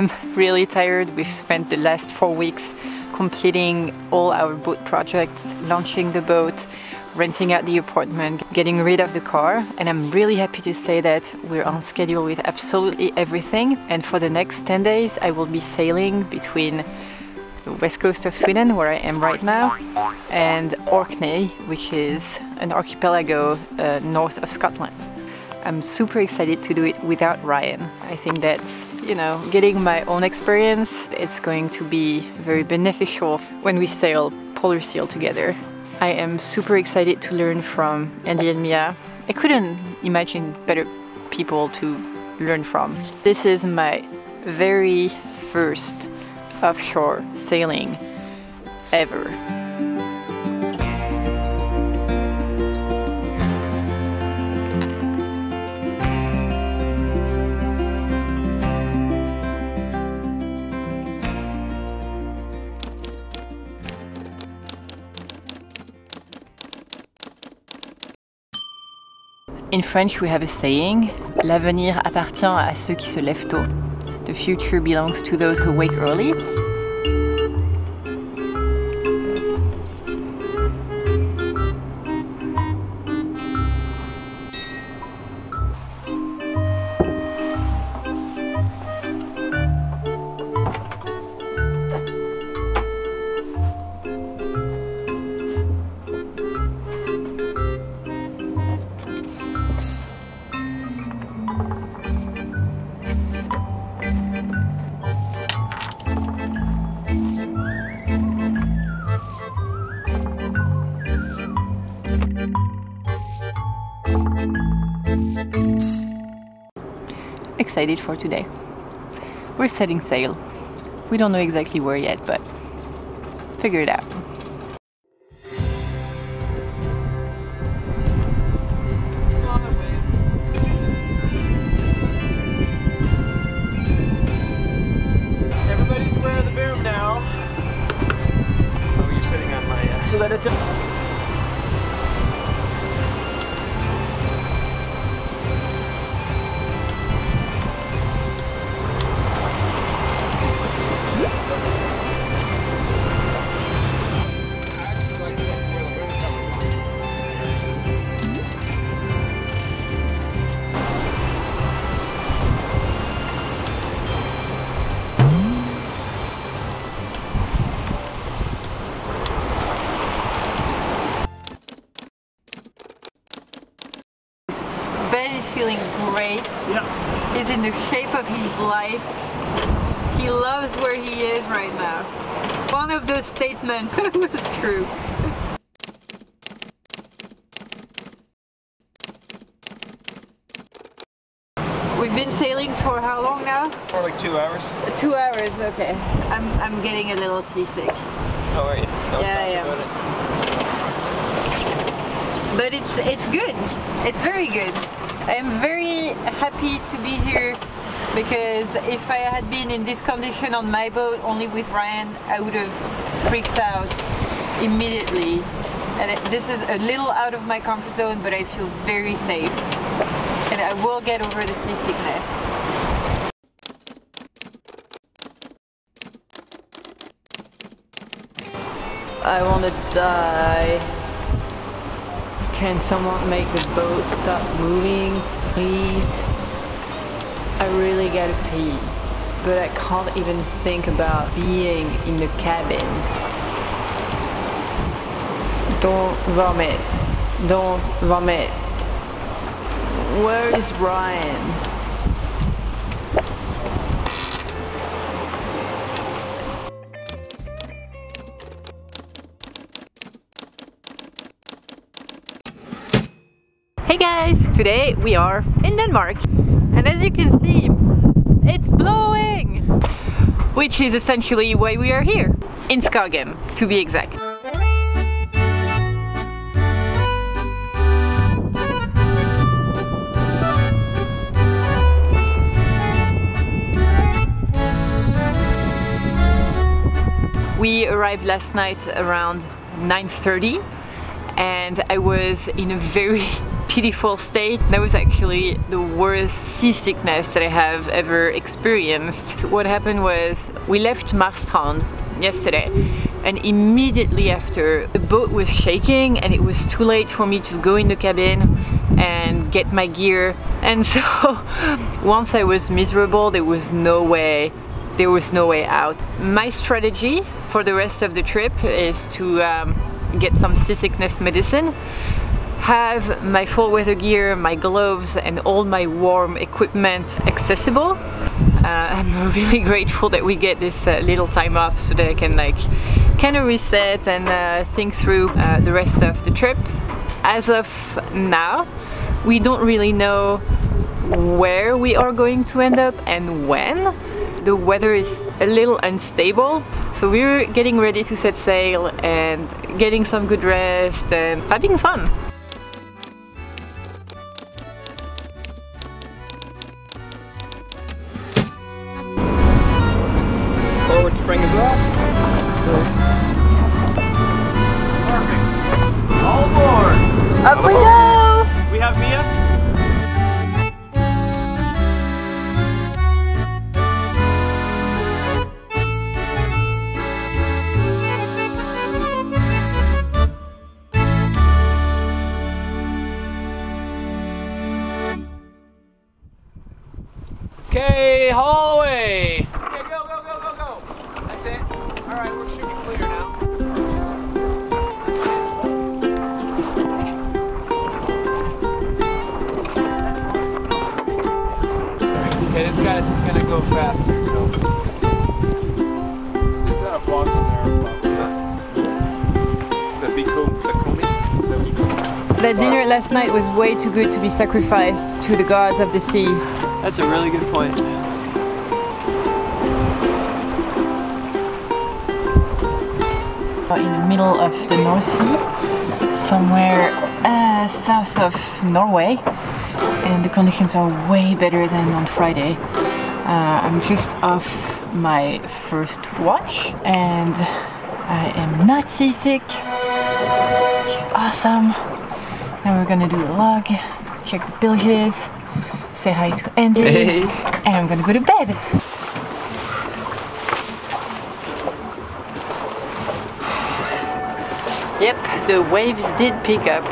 Am really tired. We've spent the last four weeks completing all our boat projects, launching the boat, renting out the apartment, getting rid of the car, and I'm really happy to say that we're on schedule with absolutely everything. And for the next 10 days, I will be sailing between the west coast of Sweden, where I am right now, and Orkney, which is an archipelago uh, north of Scotland. I'm super excited to do it without Ryan. I think that, you know, getting my own experience, it's going to be very beneficial when we sail Polar Seal together. I am super excited to learn from Andy and Mia. I couldn't imagine better people to learn from. This is my very first offshore sailing ever. In French, we have a saying L'avenir appartient à ceux qui se lèvent tôt. The future belongs to those who wake early. Excited for today. We're setting sail. We don't know exactly where yet, but figure it out. In the shape of his life. He loves where he is right now. One of those statements was true. We've been sailing for how long now? For like two hours. Two hours, okay. I'm, I'm getting a little seasick. How are you? Don't Yeah, I am. it. but it's it's good it's very good i am very happy to be here because if i had been in this condition on my boat only with ryan i would have freaked out immediately. And this is a little out of my comfort zone but i feel very safe. And i will get over the seasickness. I want to die. Can someone make the boat stop moving, please? I really gotta pee, but I can't even think about being in the cabin. Don't vomit. Don't vomit. Where is Ryan? Today we are in Denmark and as you can see it's blowing! Which is essentially why we are here, in Skagen to be exact. We arrived last night around 9.30 and I was in a very pitiful state. That was actually the worst seasickness that I have ever experienced. What happened was we left Marstrand yesterday and immediately after the boat was shaking and it was too late for me to go in the cabin and get my gear and so once I was miserable there was no way there was no way out. My strategy for the rest of the trip is to um, get some seasickness medicine have my full weather gear, my gloves and all my warm equipment accessible. Uh, I'm really grateful that we get this uh, little time off so that I can like kind of reset and uh, think through uh, the rest of the trip. As of now, we don't really know where we are going to end up and when. The weather is a little unstable so we're getting ready to set sail and getting some good rest and having fun. Biko. That dinner last night was way too good to be sacrificed to the gods of the sea. That's a really good point. In the middle of the North Sea, somewhere uh, south of Norway, and the conditions are way better than on Friday. Uh, I'm just off my first watch and I am not seasick, which is awesome. Now we're gonna do a log, check the bilges, say hi to Andy, Hey. and I'm gonna go to bed. Yep, the waves did pick up.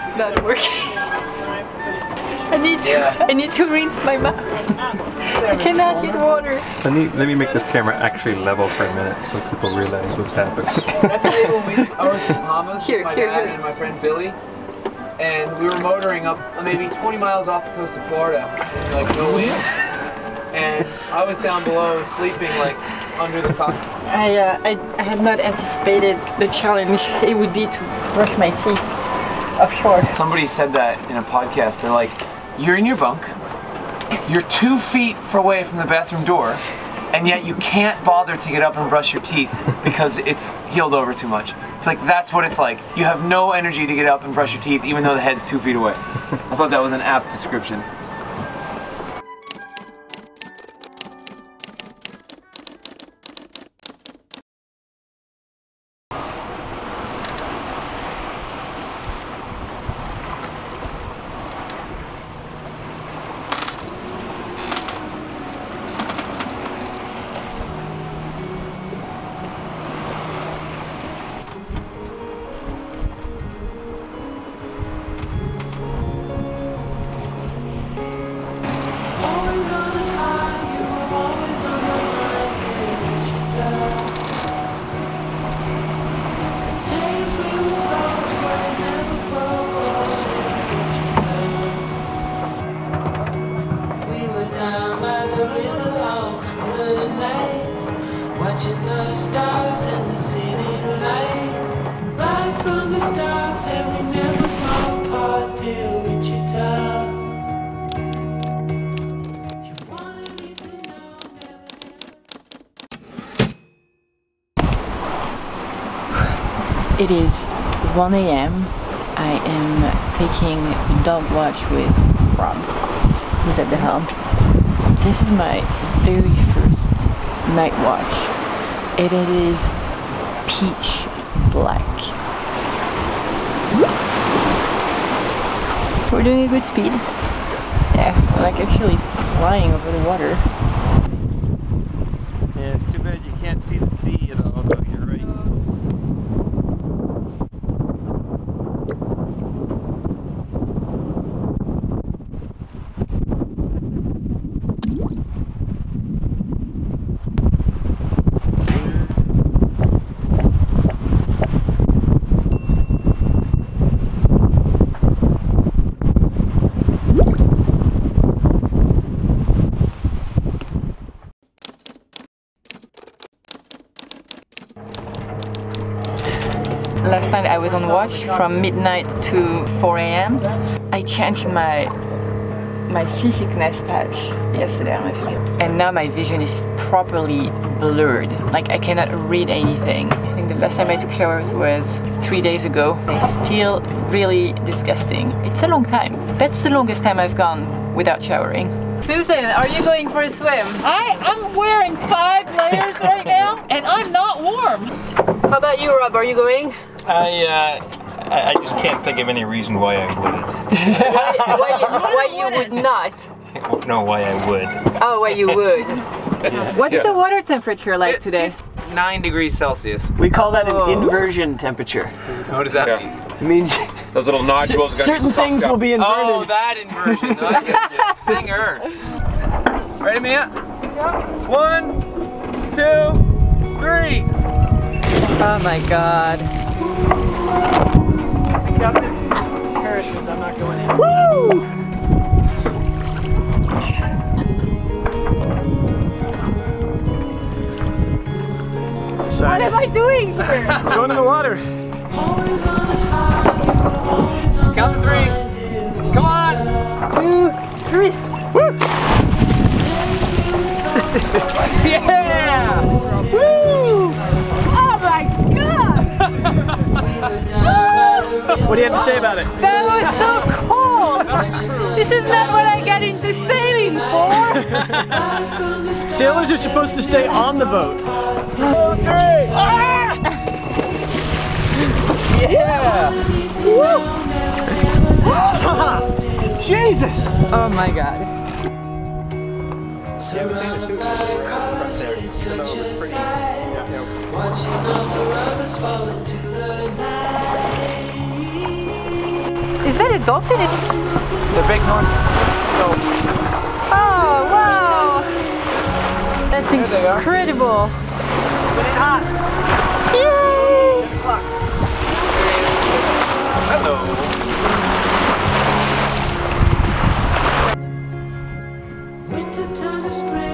It's not working. I need to Yeah. I need to rinse my mouth. I cannot get water. Let me let me make this camera actually level for a minute so people realize what's happening. That's the when we, I was in Bahamas Here, with my here, dad here. and my friend Billy. And we were motoring up uh, maybe 20 miles off the coast of Florida like no wind. And I was down below sleeping like under the cockpit. I, uh, I I had not anticipated the challenge it would be to brush my teeth offshore. Somebody said that in a podcast. They're like, you're in your bunk, you're two feet away from the bathroom door, and yet you can't bother to get up and brush your teeth because it's heeled over too much. It's like that's what it's like. You have no energy to get up and brush your teeth even though the head's two feet away. I thought that was an apt description. 1 a.m. I am taking a dog watch with Rob, who's at the helm. This is my very first night watch, and it is peach black. We're doing a good speed. Yeah, like actually flying over the water. Yeah, it's too bad you can't see the sea at all, though. You're right. Last night I was on watch from midnight to 4 a.m. I changed my my seasickness patch yesterday on my feet. And now my vision is properly blurred. Like I cannot read anything. I think the last time I took showers was three days ago. They feel really disgusting. It's a long time. That's the longest time I've gone without showering. Susan, are you going for a swim? I, I'm wearing five layers right now and I'm not warm. How about you, Rob? Are you going? I, uh, I, I just can't think of any reason why I would. Why, why, you, why you would not? No, why I would. Oh, why you would. What's the water temperature like today? Nine degrees Celsius. We call that Oh. an inversion temperature. What does that Yeah. mean? It means Those little nodules certain things will be inverted. Oh, that inversion. I. Singer. Ready, Mia? One, two, three. Oh my god. Captain perishes, I'm not going in. Woo! What am I doing here? Going in the water. always on a high, always on Count to three. Come on. Two, three. Yeah. Say about it? That was so cool! This is not what I got into sailing for! Sailors are supposed to stay on the boat. Jesus! Oh my god. Surrounded by colors, it's such a sight. Watching all the lovers fall into the night. Is that a dolphin? The big one. Oh wow! That's incredible. Winter time to spring,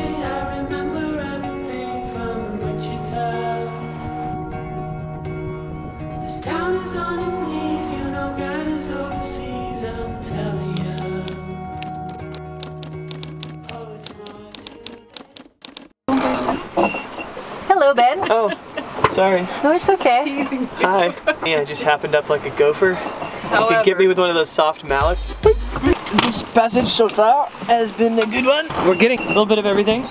Hello, Ben. Oh, sorry. No, it's okay. Hi. Yeah, I just happened up like a gopher. You could get me with one of those soft mallets. This passage so far has been a good one. We're getting a little bit of everything.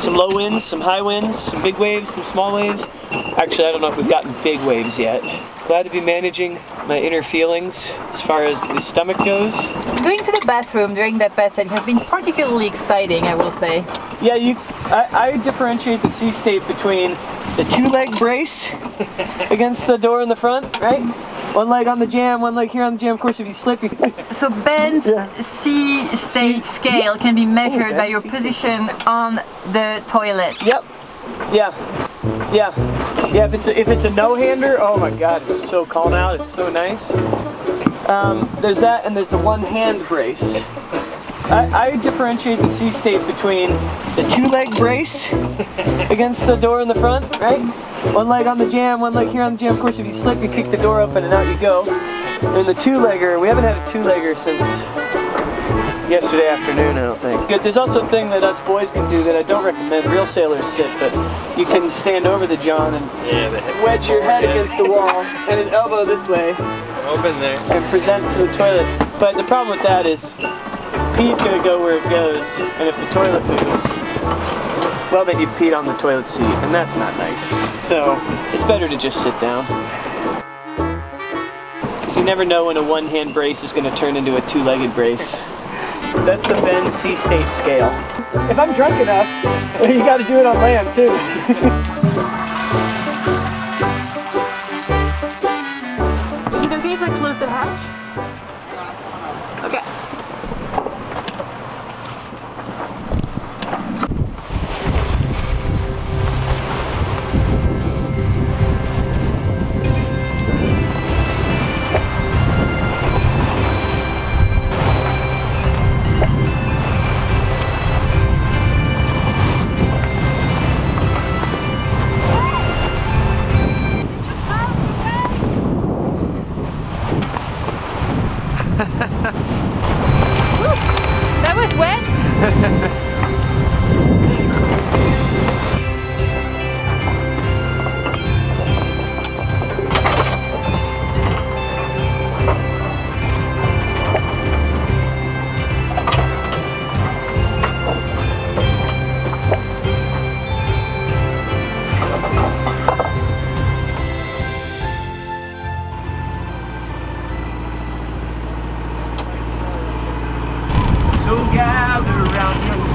Some low winds, some high winds, some big waves, some small waves. Actually, I don't know if we've gotten big waves yet. Glad to be managing my inner feelings as far as the stomach goes. Going to the bathroom during that passage has been particularly exciting, I will say. Yeah, you. I, I differentiate the sea state between the two-leg brace against the door in the front, right? One leg on the jamb, one leg here on the jamb. Of course, if you slip, you. So Ben's sea state scale can be measured by your position on the toilet. Yep. Yeah. Yeah. Yeah. If it's a, if it's a no-hander, oh my God, it's so calm out. It's so nice. Um, there's that, and there's the one-hand brace. I, I differentiate the sea state between the two leg brace against the door in the front, right? One leg on the jamb, one leg here on the jamb. Of course, if you slip, you kick the door open and out you go. And the two legger, we haven't had a two legger since yesterday afternoon, I don't think. Good. There's also a thing that us boys can do that I don't recommend real sailors sit, but you can stand over the john and wedge your head against the wall and an elbow this way Open there. and present to the toilet. But the problem with that is pee's gonna go where it goes, and if the toilet moves, well then you've peed on the toilet seat, and that's not nice. So it's better to just sit down. Because you never know when a one-hand brace is gonna turn into a two-legged brace. That's the Ben sea state scale. If I'm drunk enough, you gotta do it on land too.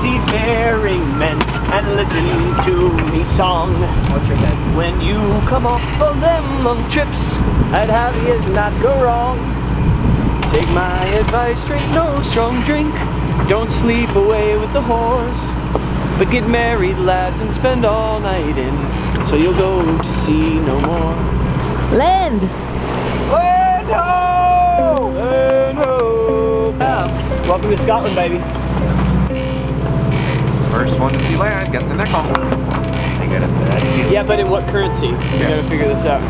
seafaring men, and listen to me song. Watch your head. When you come off of them long trips, I'd have years not go wrong. Take my advice, drink no strong drink. Don't sleep away with the whores. But get married, lads, and spend all night in, so you'll go to sea no more. Land. Land ho! Land ho! Yeah. Welcome to Scotland, baby. First one to see land gets a nickel. I got a bad feeling. Yeah, but in what currency? We gotta figure this out.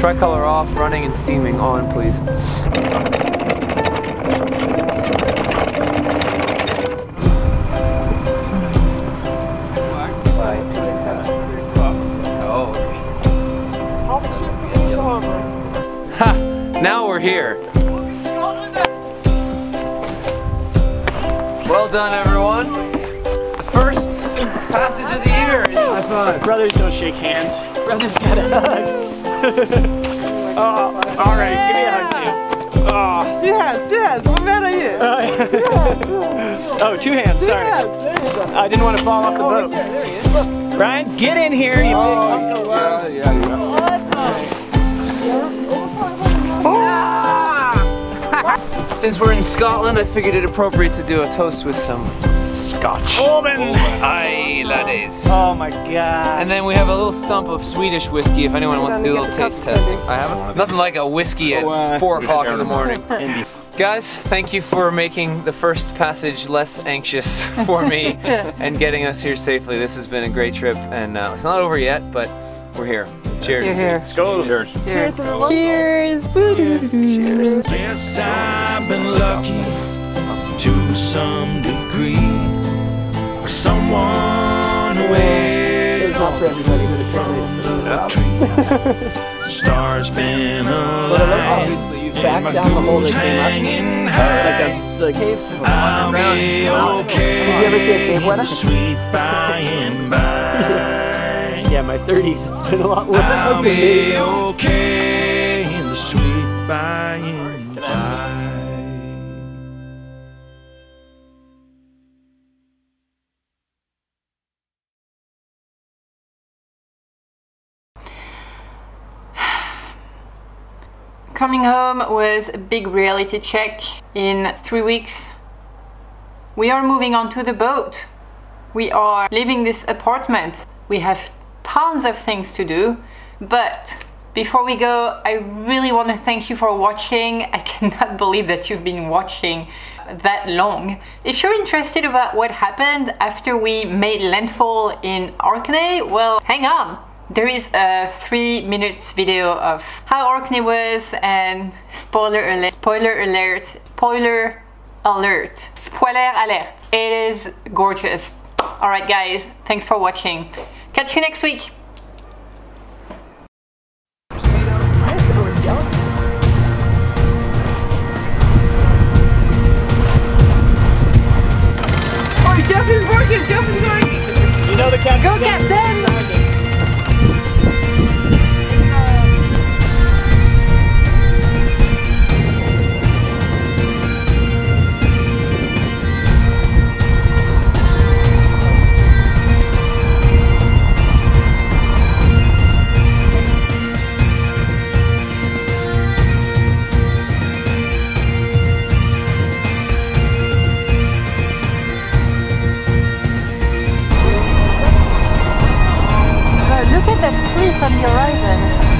Tricolor off, running and steaming on, please. Here. Well done, everyone. The first passage of the year. High five. Brothers don't shake hands. Brothers gotta hug. oh, all right, give me a hug too. Oh. Two hands, two hands. What man are oh, you? oh, two hands. Sorry. I didn't want to fall off the oh, boat. Brian, get in here, you oh, big hunk of love. yeah, yeah. Since we're in Scotland, I figured it appropriate to do a toast with some scotch. Omen. Aye, laddies. Oh my god. And then we have a little stump of Swedish whiskey if anyone wants to do a little taste testing. I haven't. Nothing like a whiskey at Oh, uh, 4 o'clock in the morning. Guys, thank you for making the first passage less anxious for me and getting us here safely. This has been a great trip and uh, it's not over yet, but we're here. Cheers. You're here. Skull. Cheers. Cheers. Cheers. Cheers. Guess I've been lucky to some degree for someone way It's not for everybody, but it's for me. the tree. Stars been But I love alive. you back down the hole that came up. Hanging Like a, the cave system. I'll be okay. Did you ever see a cave in sweet by and by. Yeah, my 30s. It's a lot worse. I'll be okay in the sweet by and by. Coming home was a big reality check. In three weeks, we are moving on to the boat. We are leaving this apartment. We have tons of things to do, but before we go, I really want to thank you for watching. I cannot believe that you've been watching that long. If you're interested about what happened after we made landfall in Orkney, well, hang on. There is a three minute video of how Orkney was and spoiler alert, spoiler alert, spoiler alert, spoiler alert. It is gorgeous. Alright guys, thanks for watching. Catch you next week. Captain's working! Captain's going! You know the captain. Go captain! Look at that cliff on